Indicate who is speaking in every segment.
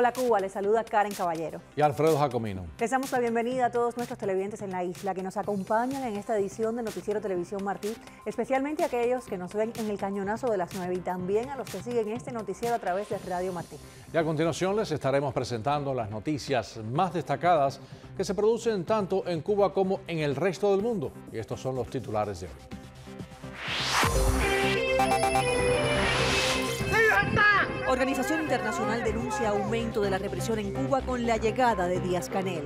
Speaker 1: Hola Cuba, les saluda Karen Caballero.
Speaker 2: Y Alfredo Jacomino.
Speaker 1: Les damos la bienvenida a todos nuestros televidentes en la isla que nos acompañan en esta edición de Noticiero Televisión Martí, especialmente aquellos que nos ven en el cañonazo de las 9 y también a los que siguen este noticiero a través de Radio Martí.
Speaker 2: Y a continuación les estaremos presentando las noticias más destacadas que se producen tanto en Cuba como en el resto del mundo. Y estos son los titulares de hoy.
Speaker 1: Organización Internacional denuncia aumento de la represión en Cuba con la llegada de Díaz Canel.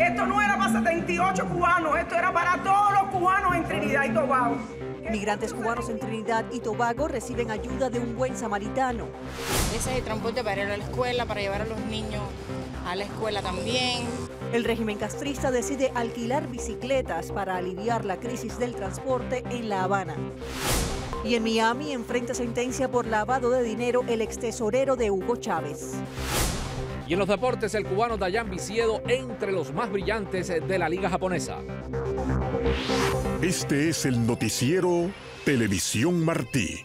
Speaker 3: Esto no era para 78 cubanos, esto era para todos los cubanos en Trinidad y Tobago.
Speaker 1: Migrantes cubanos en Trinidad y Tobago reciben ayuda de un buen samaritano.
Speaker 4: Ese es el transporte para ir a la escuela, para llevar a los niños a la escuela también.
Speaker 1: El régimen castrista decide alquilar bicicletas para aliviar la crisis del transporte en La Habana. Y en Miami enfrenta sentencia por lavado de dinero el ex tesorero de Hugo Chávez.
Speaker 5: Y en los deportes, el cubano Dayan Viciedo entre los más brillantes de la liga japonesa.
Speaker 6: Este es el noticiero Televisión Martí.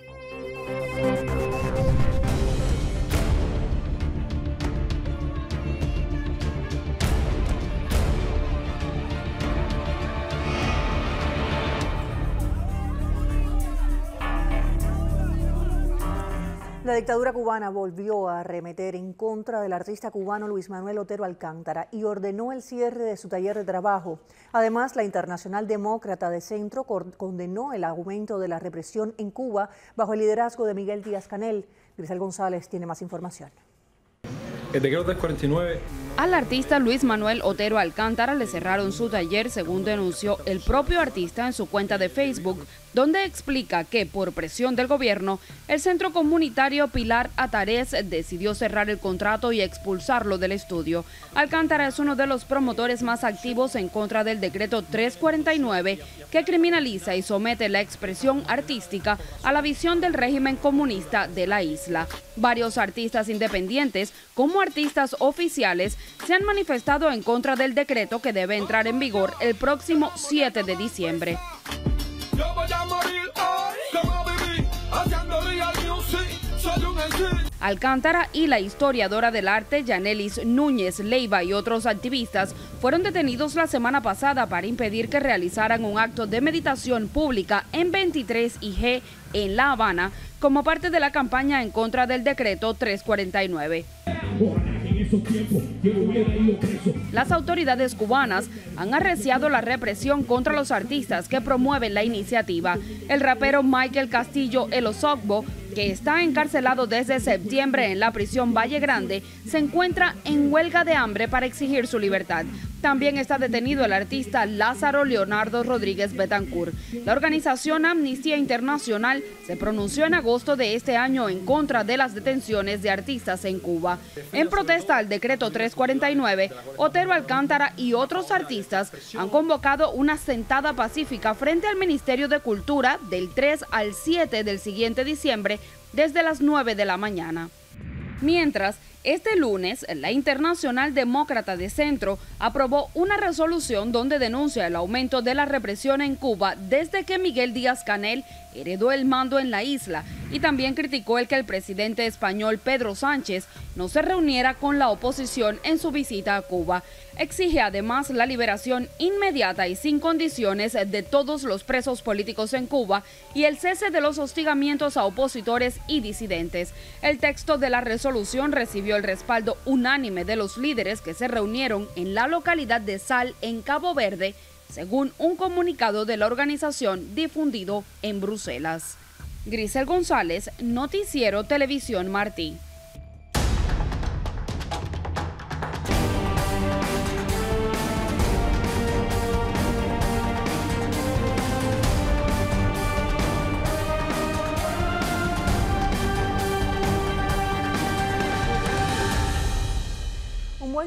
Speaker 1: La dictadura cubana volvió a arremeter en contra del artista cubano Luis Manuel Otero Alcántara y ordenó el cierre de su taller de trabajo. Además, la Internacional Demócrata de Centro condenó el aumento de la represión en Cuba bajo el liderazgo de Miguel Díaz Canel. Grisel González tiene más información.
Speaker 7: El decreto 349
Speaker 8: al artista Luis Manuel Otero Alcántara le cerraron su taller, según denunció el propio artista en su cuenta de Facebook, donde explica que por presión del gobierno, el centro comunitario Pilar Atarés decidió cerrar el contrato y expulsarlo del estudio. Alcántara es uno de los promotores más activos en contra del decreto 349 que criminaliza y somete la expresión artística a la visión del régimen comunista de la isla. Varios artistas independientes, como artistas oficiales, se han manifestado en contra del decreto que debe entrar en vigor el próximo 7 de diciembre. Alcántara y la historiadora del arte Yanelis Núñez Leiva y otros activistas fueron detenidos la semana pasada para impedir que realizaran un acto de meditación pública en 23 IG en La Habana como parte de la campaña en contra del decreto 349. Las autoridades cubanas han arreciado la represión contra los artistas que promueven la iniciativa. El rapero Michael Castillo El Osogbo que está encarcelado desde septiembre en la prisión Valle Grande, se encuentra en huelga de hambre para exigir su libertad. También está detenido el artista Lázaro Leonardo Rodríguez Betancourt. La organización Amnistía Internacional se pronunció en agosto de este año en contra de las detenciones de artistas en Cuba. En protesta al decreto 349, Otero Alcántara y otros artistas han convocado una sentada pacífica frente al Ministerio de Cultura del 3 al 7 del siguiente diciembre desde las 9 de la mañana. Mientras, este lunes, la Internacional Demócrata de Centro aprobó una resolución donde denuncia el aumento de la represión en Cuba desde que Miguel Díaz Canel heredó el mando en la isla y también criticó el que el presidente español Pedro Sánchez no se reuniera con la oposición en su visita a Cuba. Exige además la liberación inmediata y sin condiciones de todos los presos políticos en Cuba y el cese de los hostigamientos a opositores y disidentes. El texto de la resolución recibió el respaldo unánime de los líderes que se reunieron en la localidad de Sal, en Cabo Verde, según un comunicado de la organización difundido en Bruselas. Grisel González, Noticiero Televisión Martí.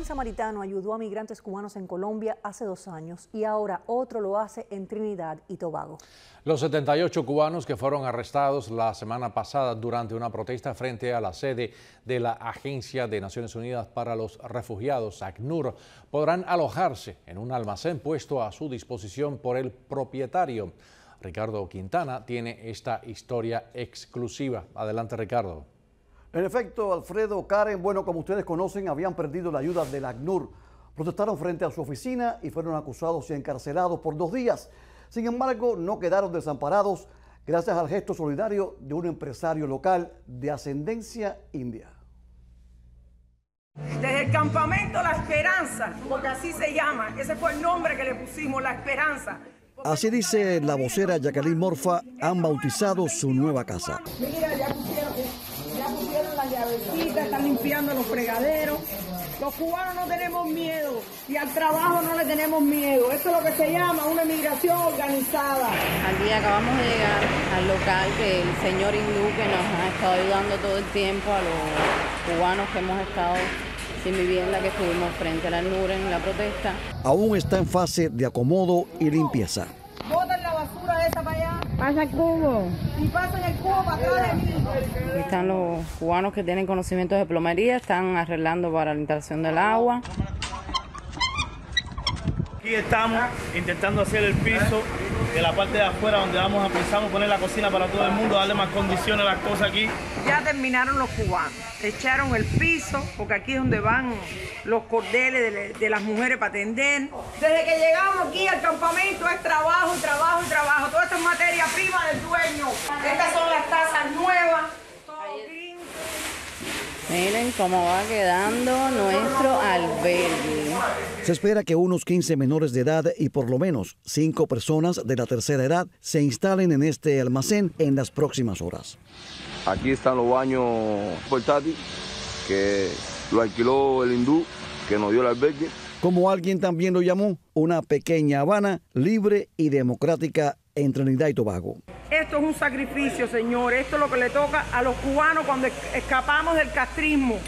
Speaker 1: Samaritano ayudó a migrantes cubanos en Colombia hace dos años y ahora otro lo hace en Trinidad y Tobago.
Speaker 2: Los 78 cubanos que fueron arrestados la semana pasada durante una protesta frente a la sede de la Agencia de Naciones Unidas para los Refugiados, ACNUR, podrán alojarse en un almacén puesto a su disposición por el propietario. Ricardo Quintana tiene esta historia exclusiva. Adelante, Ricardo.
Speaker 9: En efecto, Alfredo, Karen, bueno, como ustedes conocen, habían perdido la ayuda del ACNUR. Protestaron frente a su oficina y fueron acusados y encarcelados por dos días. Sin embargo, no quedaron desamparados gracias al gesto solidario de un empresario local de ascendencia india.
Speaker 3: Desde el campamento La Esperanza, porque así se llama, ese fue el nombre que le pusimos, La Esperanza.
Speaker 9: Así dice la vocera Jacqueline Morfa, han bautizado su nueva casa.
Speaker 3: Mira, ya llavecitas, están limpiando los fregaderos. Los cubanos no tenemos miedo y al trabajo no le tenemos miedo. Esto es lo que se llama una emigración organizada.
Speaker 10: Aquí acabamos de llegar al local que el señor hindú que nos ha estado ayudando todo el tiempo a los cubanos que hemos estado sin vivienda, que estuvimos frente a la NUR en la protesta.
Speaker 9: Aún está en fase de acomodo y limpieza.
Speaker 3: Botan la basura esa para allá.
Speaker 10: Pasa el cubo.
Speaker 3: Y pasan el cubo para atrás de.
Speaker 10: Aquí están los cubanos que tienen conocimientos de plomería, están arreglando para la instalación del agua.
Speaker 11: Aquí estamos intentando hacer el piso de la parte de afuera donde vamos a pensamos poner la cocina para todo el mundo, darle más condiciones a las cosas aquí.
Speaker 3: Ya terminaron los cubanos, echaron el piso, porque aquí es donde van los cordeles de, de las mujeres para atender. Desde que llegamos aquí al campamento es trabajo, trabajo y trabajo. Todo esto es materia prima del dueño. Estas son las tazas nuevas.
Speaker 10: Miren cómo va quedando nuestro albergue.
Speaker 9: Se espera que unos 15 menores de edad y por lo menos 5 personas de la tercera edad se instalen en este almacén en las próximas horas.
Speaker 12: Aquí están los baños portátiles que lo alquiló el hindú que nos dio el albergue.
Speaker 9: Como alguien también lo llamó, una pequeña Habana libre y democrática en Trinidad y Tobago.
Speaker 3: Esto es un sacrificio, señor. Esto es lo que le toca a los cubanos cuando escapamos del castrismo.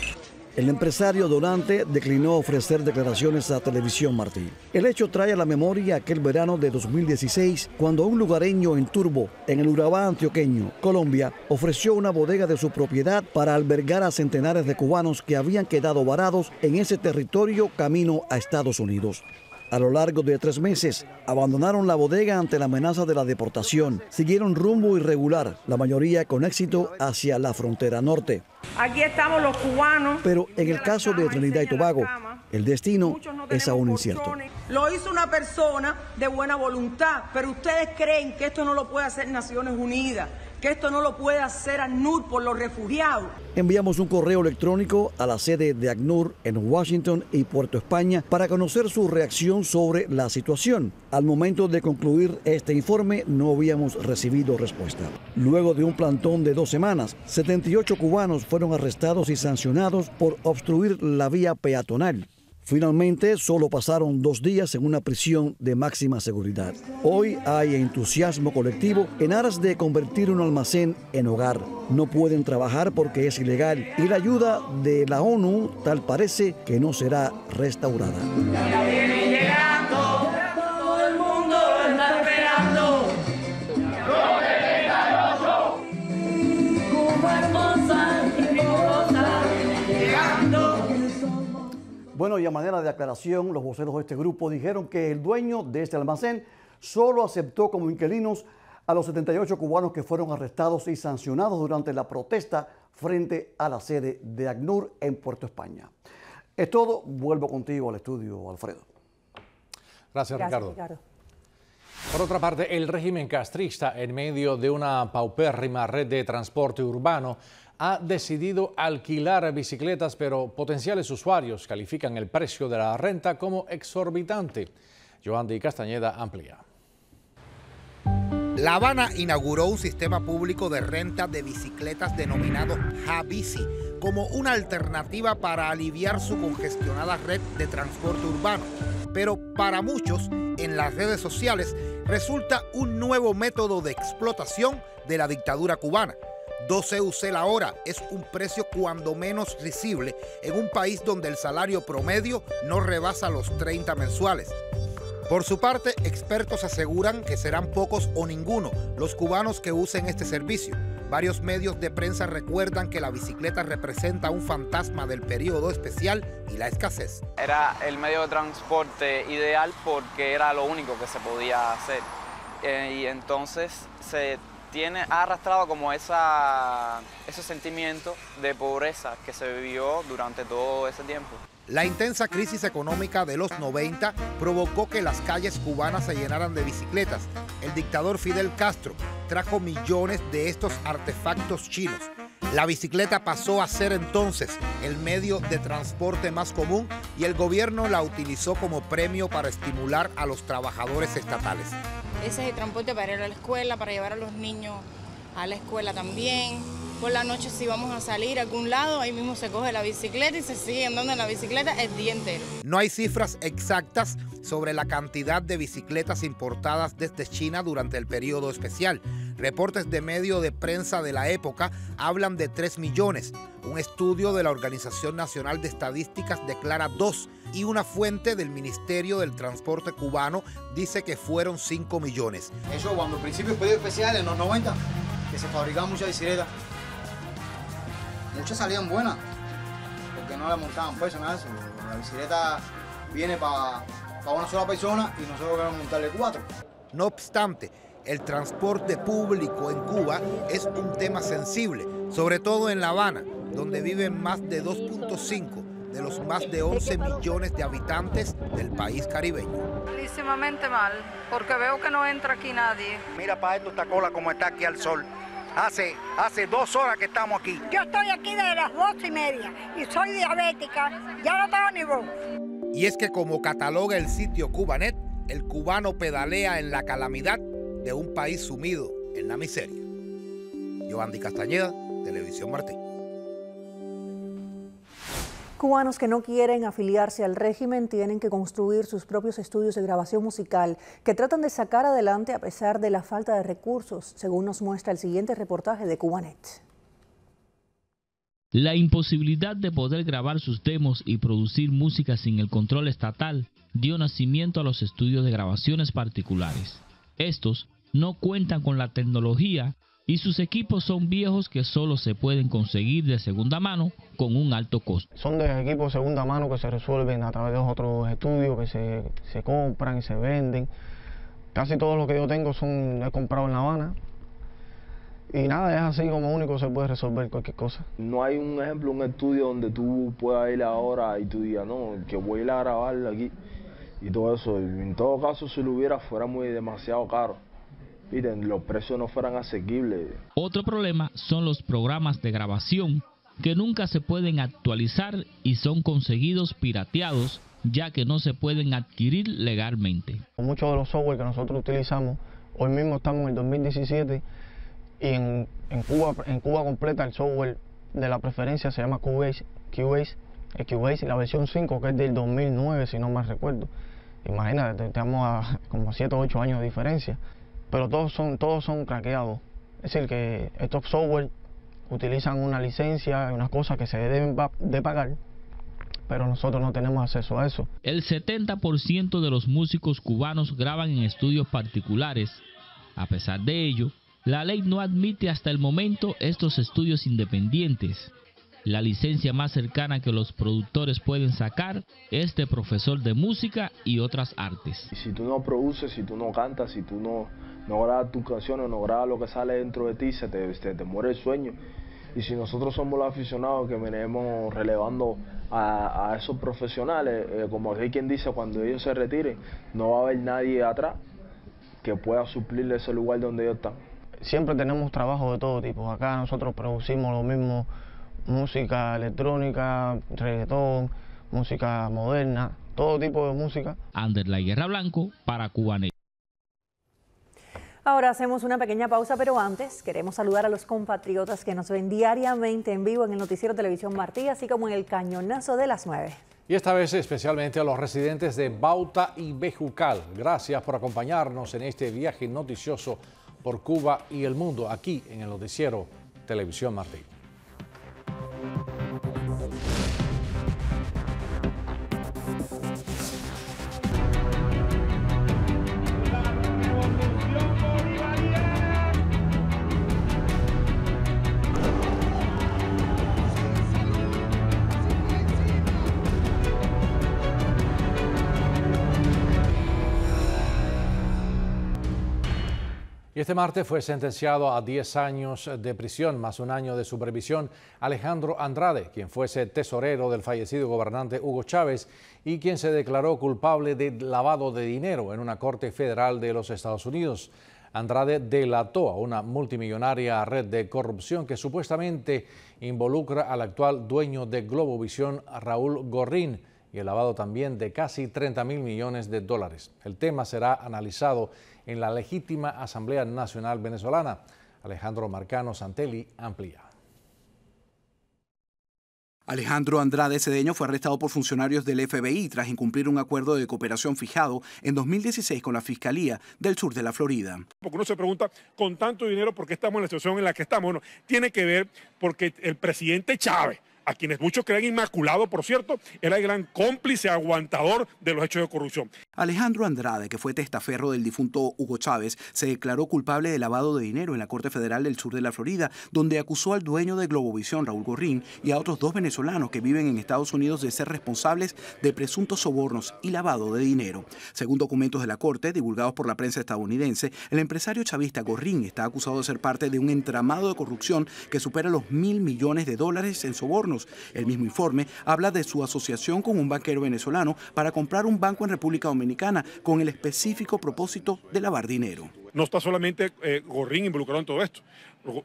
Speaker 9: El empresario donante declinó ofrecer declaraciones a Televisión Martí. El hecho trae a la memoria aquel verano de 2016, cuando un lugareño en Turbo, en el Urabá antioqueño, Colombia, ofreció una bodega de su propiedad para albergar a centenares de cubanos que habían quedado varados en ese territorio camino a Estados Unidos. A lo largo de tres meses, abandonaron la bodega ante la amenaza de la deportación. Siguieron rumbo irregular, la mayoría con éxito hacia la frontera norte.
Speaker 3: Aquí estamos los cubanos.
Speaker 9: Pero en el caso de Trinidad y Tobago, el destino es aún incierto.
Speaker 3: Lo hizo una persona de buena voluntad, pero ustedes creen que esto no lo puede hacer Naciones Unidas, que esto no lo puede hacer ACNUR por los refugiados.
Speaker 9: Enviamos un correo electrónico a la sede de ACNUR en Washington y Puerto España para conocer su reacción sobre la situación. Al momento de concluir este informe no habíamos recibido respuesta. Luego de un plantón de dos semanas, 78 cubanos fueron arrestados y sancionados por obstruir la vía peatonal. Finalmente, solo pasaron dos días en una prisión de máxima seguridad. Hoy hay entusiasmo colectivo en aras de convertir un almacén en hogar. No pueden trabajar porque es ilegal y la ayuda de la ONU tal parece que no será restaurada. Bueno, y a manera de aclaración, los voceros de este grupo dijeron que el dueño de este almacén solo aceptó como inquilinos a los 78 cubanos que fueron arrestados y sancionados durante la protesta frente a la sede de ACNUR en Puerto España. Es todo, vuelvo contigo al estudio, Alfredo.
Speaker 2: Gracias, Ricardo. Por otra parte, el régimen castrista, en medio de una paupérrima red de transporte urbano, ha decidido alquilar bicicletas, pero potenciales usuarios califican el precio de la renta como exorbitante. Joandy Castañeda amplía.
Speaker 13: La Habana inauguró un sistema público de renta de bicicletas denominado Jabici como una alternativa para aliviar su congestionada red de transporte urbano. Pero para muchos, en las redes sociales, resulta un nuevo método de explotación de la dictadura cubana. 12 UC la hora es un precio cuando menos risible en un país donde el salario promedio no rebasa los 30 mensuales. Por su parte, expertos aseguran que serán pocos o ninguno los cubanos que usen este servicio. Varios medios de prensa recuerdan que la bicicleta representa un fantasma del periodo especial y la escasez.
Speaker 14: Era el medio de transporte ideal porque era lo único que se podía hacer. Eh, y entonces se tiene, ha arrastrado como esa, ese sentimiento de pobreza que se vivió durante todo ese tiempo.
Speaker 13: La intensa crisis económica de los 90 provocó que las calles cubanas se llenaran de bicicletas. El dictador Fidel Castro trajo millones de estos artefactos chinos. La bicicleta pasó a ser entonces el medio de transporte más común y el gobierno la utilizó como premio para estimular a los trabajadores estatales.
Speaker 4: Ese es el transporte para ir a la escuela, para llevar a los niños a la escuela también. Por la noche si vamos a salir a algún lado, ahí mismo se coge la bicicleta y se sigue andando en la bicicleta el día entero.
Speaker 13: No hay cifras exactas sobre la cantidad de bicicletas importadas desde China durante el periodo especial. Reportes de medio de prensa de la época hablan de 3 millones. Un estudio de la Organización Nacional de Estadísticas declara 2 y una fuente del Ministerio del Transporte cubano dice que fueron 5 millones.
Speaker 15: Eso cuando al principio del periodo especial, en los 90, que se fabricaban muchas bicicletas, muchas salían buenas, porque no le montaban peso, nada de eso. La bicicleta viene para una sola persona y nosotros queremos montarle cuatro.
Speaker 13: No obstante, el transporte público en Cuba es un tema sensible, sobre todo en La Habana, donde viven más de 2.5 de los más de 11 millones de habitantes del país caribeño.
Speaker 16: Malísimamente mal, porque veo que no entra aquí nadie.
Speaker 17: Mira para esto esta cola como está aquí al sol. Hace, hace dos horas que estamos aquí.
Speaker 16: Yo estoy aquí desde las dos y media y soy diabética, ya no tengo ni voz.
Speaker 13: Y es que como cataloga el sitio Cubanet, el cubano pedalea en la calamidad de un país sumido en la miseria. Giovanni Castañeda, Televisión Martín.
Speaker 1: Cubanos que no quieren afiliarse al régimen tienen que construir sus propios estudios de grabación musical que tratan de sacar adelante a pesar de la falta de recursos, según nos muestra el siguiente reportaje de Cubanet.
Speaker 18: La imposibilidad de poder grabar sus demos y producir música sin el control estatal dio nacimiento a los estudios de grabaciones particulares. Estos no cuentan con la tecnología y sus equipos son viejos que solo se pueden conseguir de segunda mano con un alto costo.
Speaker 19: Son de equipos de segunda mano que se resuelven a través de otros estudios que se, se compran y se venden. Casi todo lo que yo tengo son he comprado en La Habana. Y nada, es así como único se puede resolver cualquier cosa.
Speaker 12: No hay un ejemplo, un estudio donde tú puedas ir ahora y tú digas, no, que voy a ir a grabar aquí y todo eso. En todo caso, si lo hubiera, fuera muy demasiado caro miren, los precios no fueran asequibles.
Speaker 18: Otro problema son los programas de grabación que nunca se pueden actualizar y son conseguidos pirateados ya que no se pueden adquirir legalmente.
Speaker 19: Muchos de los software que nosotros utilizamos, hoy mismo estamos en el 2017 y en, Cuba, en Cuba completa el software de la preferencia se llama Cubase, Cubase, Cubase la versión 5 que es del 2009 si no mal recuerdo. Imagínate, estamos a como 7 o 8 años de diferencia pero todos son, todos son craqueados. Es decir, que estos software utilizan una licencia, unas cosas que se deben de pagar, pero nosotros no tenemos acceso a eso.
Speaker 18: El 70% de los músicos cubanos graban en estudios particulares. A pesar de ello, la ley no admite hasta el momento estos estudios independientes. La licencia más cercana que los productores pueden sacar es de profesor de música y otras artes.
Speaker 12: Si tú no produces, si tú no cantas, si tú no, no grabas tus canciones, no grabas lo que sale dentro de ti, se te, te, muere el sueño. Y si nosotros somos los aficionados que venimos relevando a, esos profesionales, eh, como hay quien dice, cuando ellos se retiren, no va a haber nadie atrás que pueda suplirle ese lugar donde ellos están.
Speaker 19: Siempre tenemos trabajo de todo tipo. Acá nosotros producimos lo mismo música electrónica, reggaetón, música moderna, todo tipo de música.
Speaker 18: Ander La Guerra Blanco para Cubanet.
Speaker 1: Ahora hacemos una pequeña pausa, pero antes queremos saludar a los compatriotas que nos ven diariamente en vivo en el Noticiero Televisión Martí, así como en el Cañonazo de las 9.
Speaker 2: Y esta vez especialmente a los residentes de Bauta y Bejucal. Gracias por acompañarnos en este viaje noticioso por Cuba y el mundo aquí en el Noticiero Televisión Martí. Thank you. Y este martes fue sentenciado a 10 años de prisión más un año de supervisión Alejandro Andrade, quien fuese tesorero del fallecido gobernante Hugo Chávez y quien se declaró culpable de lavado de dinero en una corte federal de los Estados Unidos. Andrade delató a una multimillonaria red de corrupción que supuestamente involucra al actual dueño de Globovisión, Raúl Gorrín, y el lavado también de casi 30 mil millones de dólares. El tema será analizado en la legítima Asamblea Nacional Venezolana. Alejandro Marcano Santelli amplía.
Speaker 20: Alejandro Andrade Cedeño fue arrestado por funcionarios del FBI tras incumplir un acuerdo de cooperación fijado en 2016 con la Fiscalía del sur de la Florida.
Speaker 21: Porque uno se pregunta, con tanto dinero, ¿por qué estamos en la situación en la que estamos? Bueno, tiene que ver porque el presidente Chávez a quienes muchos creen inmaculado, por cierto, era el gran cómplice aguantador de los hechos de corrupción.
Speaker 20: Alejandro Andrade, que fue testaferro del difunto Hugo Chávez, se declaró culpable de lavado de dinero en la Corte Federal del Sur de la Florida, donde acusó al dueño de Globovisión, Raúl Gorrín, y a otros dos venezolanos que viven en Estados Unidos de ser responsables de presuntos sobornos y lavado de dinero. Según documentos de la Corte, divulgados por la prensa estadounidense, el empresario chavista Gorrín está acusado de ser parte de un entramado de corrupción que supera los mil millones de dólares en sobornos el mismo informe habla de su asociación con un banquero venezolano para comprar un banco en República Dominicana con el específico propósito de lavar dinero.
Speaker 21: No está solamente eh, Gorrín involucrado en todo esto.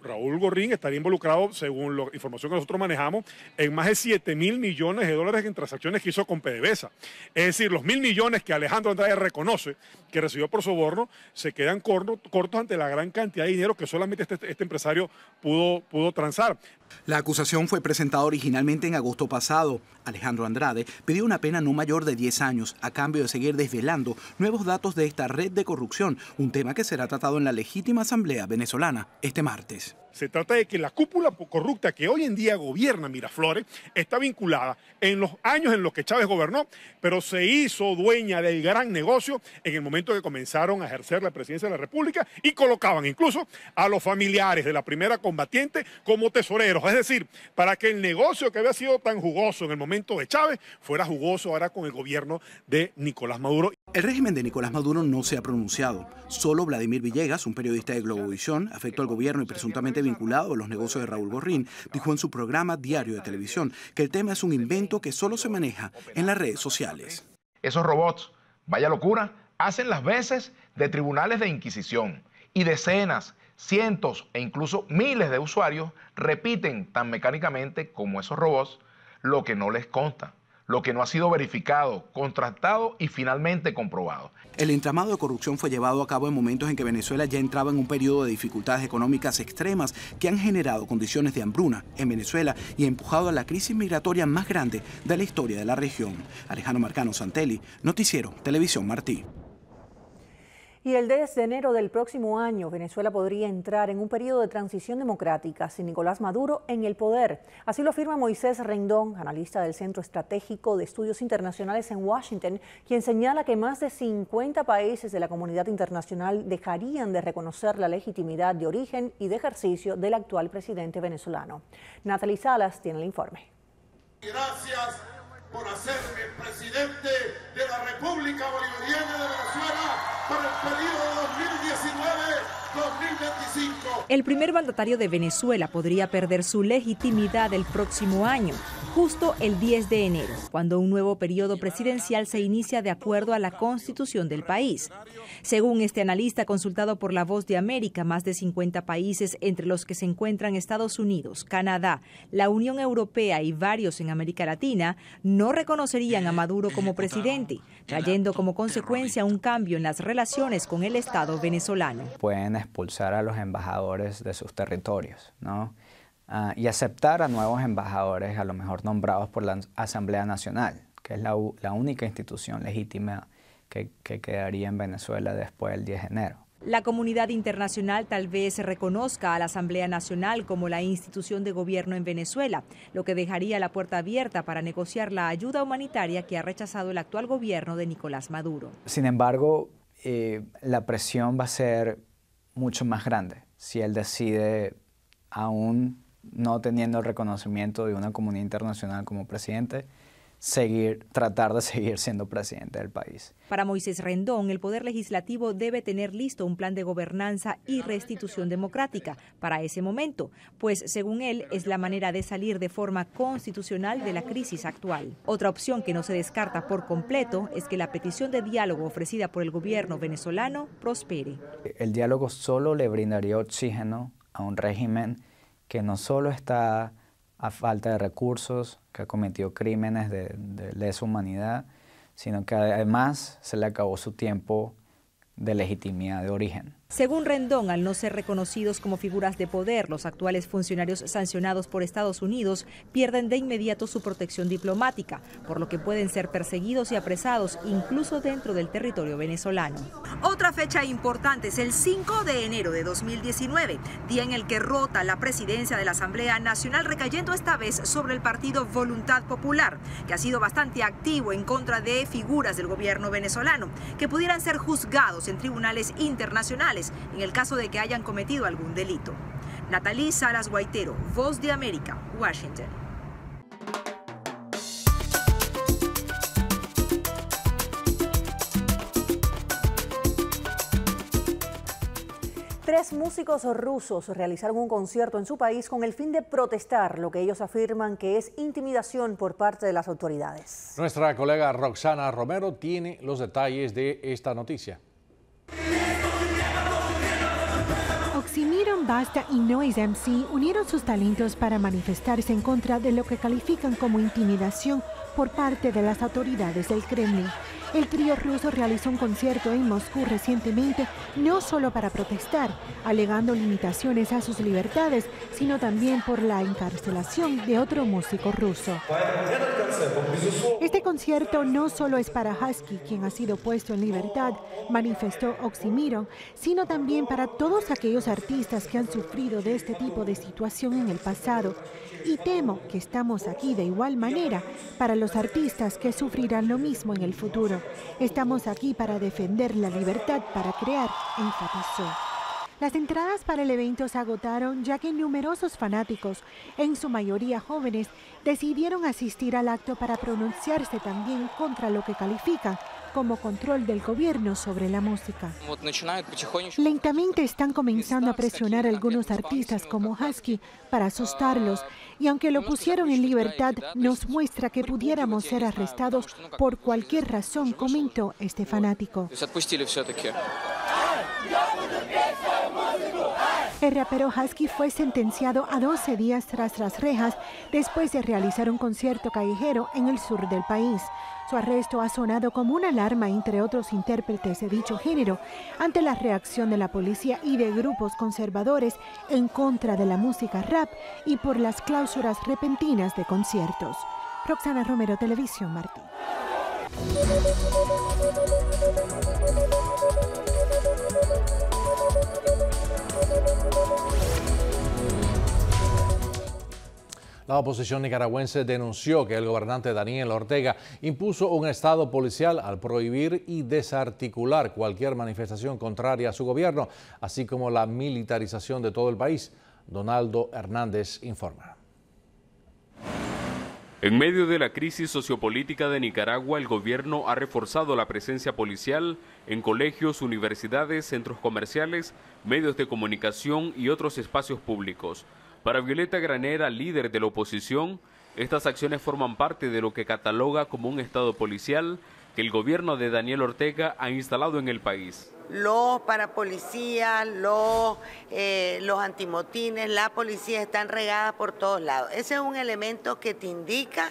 Speaker 21: Raúl Gorrín estaría involucrado, según la información que nosotros manejamos, en más de 7 mil millones de dólares en transacciones que hizo con PDVSA. Es decir, los mil millones que Alejandro Andrade reconoce que recibió por soborno se quedan cortos, ante la gran cantidad de dinero que solamente este, este, empresario pudo, pudo transar.
Speaker 20: La acusación fue presentada originalmente en agosto pasado. Alejandro Andrade pidió una pena no mayor de 10 años a cambio de seguir desvelando nuevos datos de esta red de corrupción, un tema que será tratado en la legítima Asamblea venezolana este martes.
Speaker 21: Se trata de que la cúpula corrupta que hoy en día gobierna Miraflores está vinculada en los años en los que Chávez gobernó, pero se hizo dueña del gran negocio en el momento que comenzaron a ejercer la presidencia de la República y colocaban incluso a los familiares de la primera combatiente como tesoreros. Es decir, para que el negocio que había sido tan jugoso en el momento de Chávez fuera jugoso ahora con el gobierno de Nicolás Maduro.
Speaker 20: El régimen de Nicolás Maduro no se ha pronunciado. Solo Vladimir Villegas, un periodista de Globovisión, afectó al gobierno y presuntamente vinculado a los negocios de Raúl Gorrín, dijo en su programa diario de televisión que el tema es un invento que solo se maneja en las redes sociales.
Speaker 22: Esos robots, vaya locura, hacen las veces de tribunales de inquisición y decenas, cientos e incluso miles de usuarios repiten tan mecánicamente como esos robots lo que no les consta lo que no ha sido verificado, contrastado y finalmente comprobado.
Speaker 20: El entramado de corrupción fue llevado a cabo en momentos en que Venezuela ya entraba en un periodo de dificultades económicas extremas que han generado condiciones de hambruna en Venezuela y empujado a la crisis migratoria más grande de la historia de la región. Alejandro Marcano Santelli, Noticiero, Televisión Martí.
Speaker 1: Y el desde enero del próximo año, Venezuela podría entrar en un periodo de transición democrática sin Nicolás Maduro en el poder. Así lo afirma Moisés Rendón, analista del Centro Estratégico de Estudios Internacionales en Washington, quien señala que más de 50 países de la comunidad internacional dejarían de reconocer la legitimidad de origen y de ejercicio del actual presidente venezolano. Natalie Salas tiene el informe.
Speaker 23: Gracias por hacerme presidente de la República Bolivariana de para el periodo
Speaker 24: El primer mandatario de Venezuela podría perder su legitimidad el próximo año justo el 10 de enero, cuando un nuevo periodo presidencial se inicia de acuerdo a la constitución del país. Según este analista consultado por La Voz de América, más de 50 países, entre los que se encuentran Estados Unidos, Canadá, la Unión Europea y varios en América Latina, no reconocerían a Maduro como presidente, trayendo como consecuencia un cambio en las relaciones con el Estado venezolano.
Speaker 25: Pueden expulsar a los embajadores de sus territorios, ¿no? Ah, y aceptar a nuevos embajadores, a lo mejor nombrados por la Asamblea Nacional, que es la, única institución legítima que, que quedaría en Venezuela después del 10 de enero.
Speaker 24: La comunidad internacional tal vez reconozca a la Asamblea Nacional como la institución de gobierno en Venezuela, lo que dejaría la puerta abierta para negociar la ayuda humanitaria que ha rechazado el actual gobierno de Nicolás Maduro.
Speaker 25: Sin embargo, eh, la presión va a ser mucho más grande si él decide aún no teniendo el reconocimiento de una comunidad internacional como presidente, seguir, tratar de seguir siendo presidente del país.
Speaker 24: Para Moisés Rendón, el Poder Legislativo debe tener listo un plan de gobernanza y restitución democrática para ese momento, pues según él es la manera de salir de forma constitucional de la crisis actual. Otra opción que no se descarta por completo es que la petición de diálogo ofrecida por el gobierno venezolano prospere.
Speaker 25: El diálogo solo le brindaría oxígeno a un régimen que no solo está a falta de recursos, que ha cometido crímenes de, de lesa humanidad, sino que además se le acabó su tiempo de legitimidad de origen.
Speaker 24: Según Rendón, al no ser reconocidos como figuras de poder, los actuales funcionarios sancionados por Estados Unidos pierden de inmediato su protección diplomática, por lo que pueden ser perseguidos y apresados incluso dentro del territorio venezolano. Otra fecha importante es el 5 de enero de 2019, día en el que rota la presidencia de la Asamblea Nacional, recayendo esta vez sobre el partido Voluntad Popular, que ha sido bastante activo en contra de figuras del gobierno venezolano, que pudieran ser juzgados en tribunales internacionales en el caso de que hayan cometido algún delito. Natalie Salas Guaitero, Voz de América, Washington. Tres músicos rusos realizaron un concierto en su país con el fin de protestar lo que ellos afirman que es intimidación por parte de las autoridades.
Speaker 2: Nuestra colega Roxana Romero tiene los detalles de esta noticia.
Speaker 26: Oxymiron Basta y Noise MC unieron sus talentos para manifestarse en contra de lo que califican como intimidación por parte de las autoridades del Kremlin. El trío ruso realizó un concierto en Moscú recientemente, no solo para protestar, alegando limitaciones a sus libertades, sino también por la encarcelación de otro músico ruso. Este concierto no solo es para Husky, quien ha sido puesto en libertad, manifestó Oxymiron, sino también para todos aquellos artistas que han sufrido de este tipo de situación en el pasado. Y temo que estamos aquí de igual manera para los artistas que sufrirán lo mismo en el futuro. Estamos aquí para defender la libertad para crear, enfatizó. Las entradas para el evento se agotaron ya que numerosos fanáticos, en su mayoría jóvenes, decidieron asistir al acto para pronunciarse también contra lo que califican como control del gobierno sobre la música. Lentamente están comenzando a presionar a algunos artistas como Husky para asustarlos y aunque lo pusieron en libertad, nos muestra que pudiéramos ser arrestados por cualquier razón, comentó este fanático. El rapero Husky fue sentenciado a 12 días tras las rejas después de realizar un concierto callejero en el sur del país. Su arresto ha sonado como una alarma entre otros intérpretes de dicho género ante la reacción de la policía y de grupos conservadores en contra de la música rap y por las cláusulas repentinas de conciertos. Roxana Romero, Televisión Martín.
Speaker 2: La oposición nicaragüense denunció que el gobernante Daniel Ortega impuso un estado policial al prohibir y desarticular cualquier manifestación contraria a su gobierno, así como la militarización de todo el país. Donaldo Hernández informa.
Speaker 27: En medio de la crisis sociopolítica de Nicaragua, el gobierno ha reforzado la presencia policial en colegios, universidades, centros comerciales, medios de comunicación y otros espacios públicos. Para Violeta Granera, líder de la oposición, estas acciones forman parte de lo que cataloga como un estado policial que el gobierno de Daniel Ortega ha instalado en el país.
Speaker 28: Los parapolicías, los, eh, los antimotines, la policía están regadas por todos lados. Ese es un elemento que te indica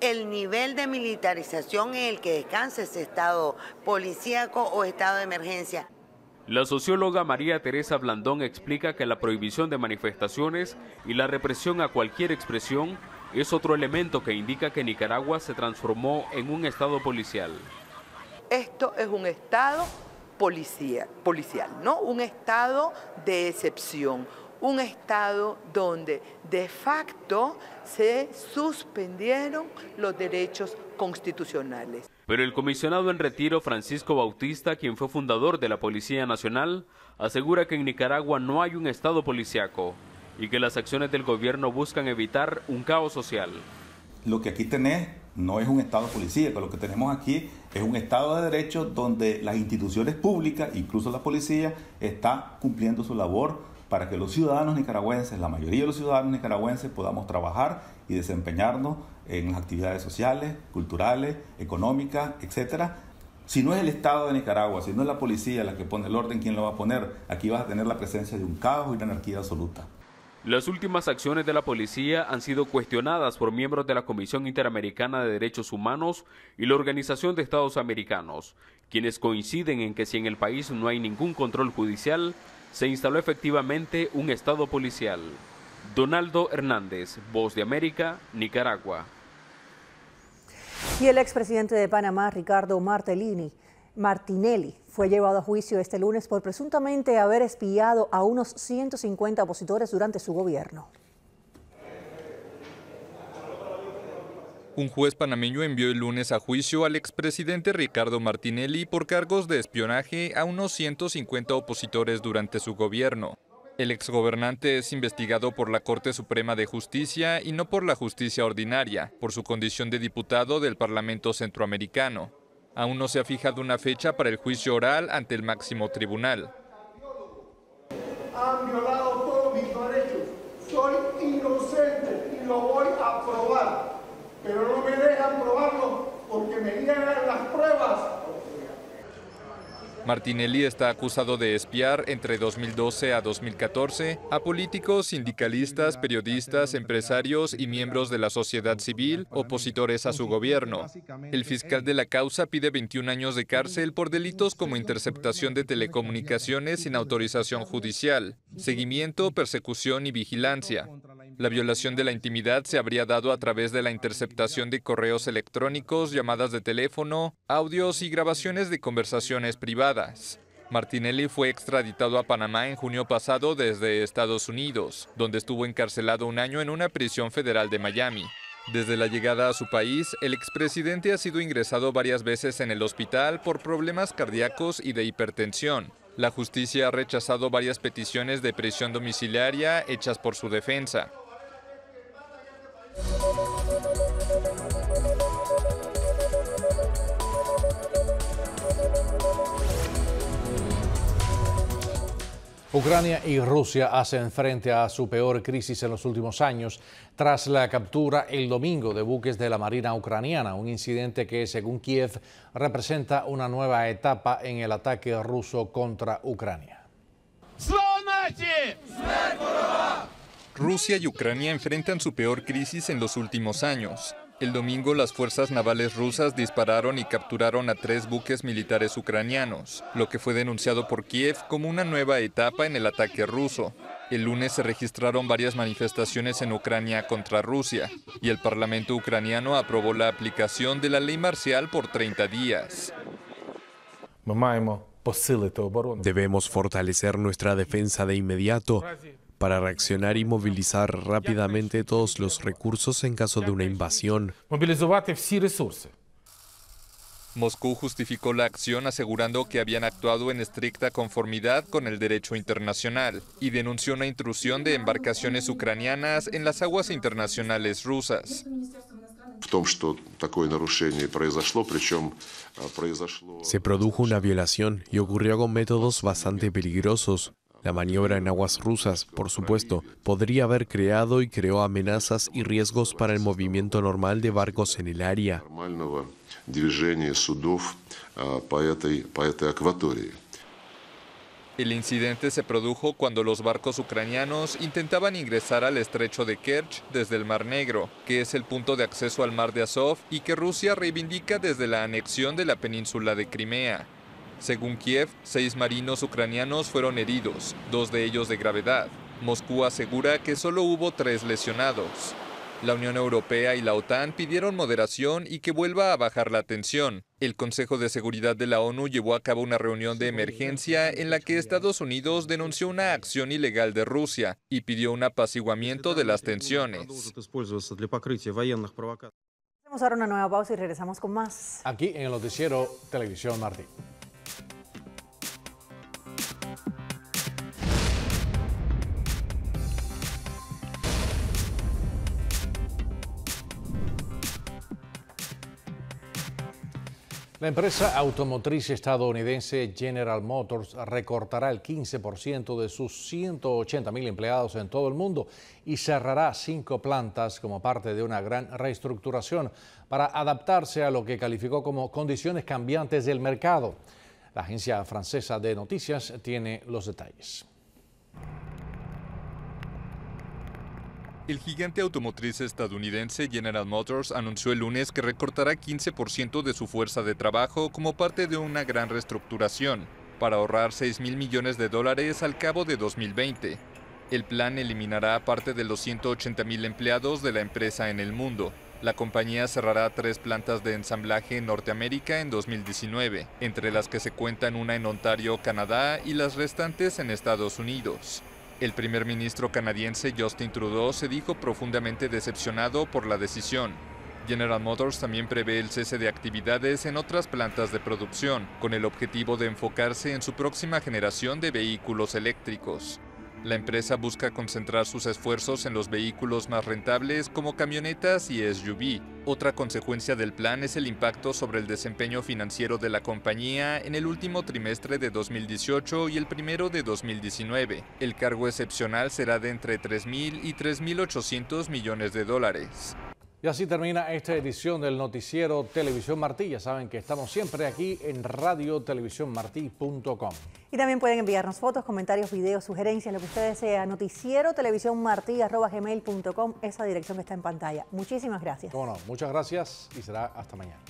Speaker 28: el nivel de militarización en el que descansa ese estado policíaco o estado de emergencia.
Speaker 27: La socióloga María Teresa Blandón explica que la prohibición de manifestaciones y la represión a cualquier expresión es otro elemento que indica que Nicaragua se transformó en un estado policial.
Speaker 29: Esto es un estado policía, policial, ¿no? Un estado de excepción, un estado donde de facto se suspendieron los derechos constitucionales.
Speaker 27: Pero el comisionado en retiro Francisco Bautista, quien fue fundador de la Policía Nacional, asegura que en Nicaragua no hay un estado policiaco y que las acciones del gobierno buscan evitar un caos social.
Speaker 30: lo que aquí tenés no es un Estado policíaco, lo que tenemos aquí es un Estado de Derecho donde las instituciones públicas, incluso la policía, está cumpliendo su labor para que los ciudadanos nicaragüenses, la mayoría de los ciudadanos nicaragüenses, podamos trabajar y desempeñarnos en las actividades sociales, culturales, económicas, etcétera. Si no es el Estado de Nicaragua, si no es la policía la que pone el orden, ¿quién lo va a poner? Aquí vas a tener la presencia de un caos y una anarquía absoluta.
Speaker 27: Las últimas acciones de la policía han sido cuestionadas por miembros de la Comisión Interamericana de Derechos Humanos y la Organización de Estados Americanos, quienes coinciden en que si en el país no hay ningún control judicial, se instaló efectivamente un Estado policial. Donaldo Hernández, Voz de América, Nicaragua.
Speaker 1: Y el expresidente de Panamá, Ricardo Martellini, Martinelli fue llevado a juicio este lunes por presuntamente haber espiado a unos 150 opositores durante su gobierno.
Speaker 31: Un juez panameño envió el lunes a juicio al expresidente Ricardo Martinelli por cargos de espionaje a unos 150 opositores durante su gobierno. El exgobernante es investigado por la Corte Suprema de Justicia y no por la justicia ordinaria, por su condición de diputado del Parlamento Centroamericano. Aún no se ha fijado una fecha para el juicio oral ante el máximo tribunal.
Speaker 23: Han violado todos mis derechos. Soy inocente y lo voy a probar. Pero no me dejan probarlo porque me niegan las pruebas.
Speaker 31: Martinelli está acusado de espiar entre 2012 a 2014 a políticos, sindicalistas, periodistas, empresarios y miembros de la sociedad civil opositores a su gobierno. El fiscal de la causa pide 21 años de cárcel por delitos como interceptación de telecomunicaciones sin autorización judicial, seguimiento, persecución y vigilancia. La violación de la intimidad se habría dado a través de la interceptación de correos electrónicos, llamadas de teléfono, audios y grabaciones de conversaciones privadas. Martinelli fue extraditado a Panamá en junio pasado desde Estados Unidos, donde estuvo encarcelado un año en una prisión federal de Miami. Desde la llegada a su país, el expresidente ha sido ingresado varias veces en el hospital por problemas cardíacos y de hipertensión. La justicia ha rechazado varias peticiones de prisión domiciliaria hechas por su defensa.
Speaker 2: Ucrania y Rusia hacen frente a su peor crisis en los últimos años tras la captura el domingo de buques de la Marina ucraniana, un incidente que, según Kiev, representa una nueva etapa en el ataque ruso contra Ucrania.
Speaker 31: Rusia y Ucrania enfrentan su peor crisis en los últimos años. El domingo las fuerzas navales rusas dispararon y capturaron a tres buques militares ucranianos, lo que fue denunciado por Kiev como una nueva etapa en el ataque ruso. El lunes se registraron varias manifestaciones en Ucrania contra Rusia y el Parlamento ucraniano aprobó la aplicación de la ley marcial por 30 días.
Speaker 32: Debemos fortalecer nuestra defensa de inmediato para reaccionar y movilizar rápidamente todos los recursos en caso de una invasión.
Speaker 31: Moscú justificó la acción asegurando que habían actuado en estricta conformidad con el derecho internacional y denunció una intrusión de embarcaciones ucranianas en las aguas internacionales rusas.
Speaker 32: Se produjo una violación y ocurrió con métodos bastante peligrosos. La maniobra en aguas rusas, por supuesto, podría haber creado y creó amenazas y riesgos para el movimiento normal de barcos en el área.
Speaker 31: El incidente se produjo cuando los barcos ucranianos intentaban ingresar al estrecho de Kerch desde el Mar Negro, que es el punto de acceso al Mar de Azov y que Rusia reivindica desde la anexión de la península de Crimea. Según Kiev, seis marinos ucranianos fueron heridos, dos de ellos de gravedad. Moscú asegura que solo hubo tres lesionados. La Unión Europea y la OTAN pidieron moderación y que vuelva a bajar la tensión. El Consejo de Seguridad de la ONU llevó a cabo una reunión de emergencia en la que Estados Unidos denunció una acción ilegal de Rusia y pidió un apaciguamiento de las tensiones.
Speaker 1: Vamos a dar una nueva pausa y regresamos con más.
Speaker 2: Aquí en el noticiero Televisión Martín. La empresa automotriz estadounidense General Motors recortará el 15% de sus 180 mil empleados en todo el mundo y cerrará cinco plantas como parte de una gran reestructuración para adaptarse a lo que calificó como condiciones cambiantes del mercado. La agencia francesa de noticias tiene los detalles.
Speaker 31: El gigante automotriz estadounidense General Motors anunció el lunes que recortará 15% de su fuerza de trabajo como parte de una gran reestructuración para ahorrar 6 mil millones de dólares al cabo de 2020. El plan eliminará parte de los 180 mil empleados de la empresa en el mundo. La compañía cerrará tres plantas de ensamblaje en Norteamérica en 2019, entre las que se cuentan una en Ontario, Canadá y las restantes en Estados Unidos. El primer ministro canadiense Justin Trudeau se dijo profundamente decepcionado por la decisión. General Motors también prevé el cese de actividades en otras plantas de producción, con el objetivo de enfocarse en su próxima generación de vehículos eléctricos. La empresa busca concentrar sus esfuerzos en los vehículos más rentables como camionetas y SUV. Otra consecuencia del plan es el impacto sobre el desempeño financiero de la compañía en el último trimestre de 2018 y el primero de 2019. El cargo excepcional será de entre 3.000 y 3.800 millones de dólares.
Speaker 2: Y así termina esta edición del noticiero Televisión Martí. Ya saben que estamos siempre aquí en radiotelevisiónmartí.com.
Speaker 1: Y también pueden enviarnos fotos, comentarios, videos, sugerencias, lo que usted desea. Noticiero televisión esa dirección que está en pantalla. Muchísimas gracias.
Speaker 2: Bueno, muchas gracias y será hasta mañana.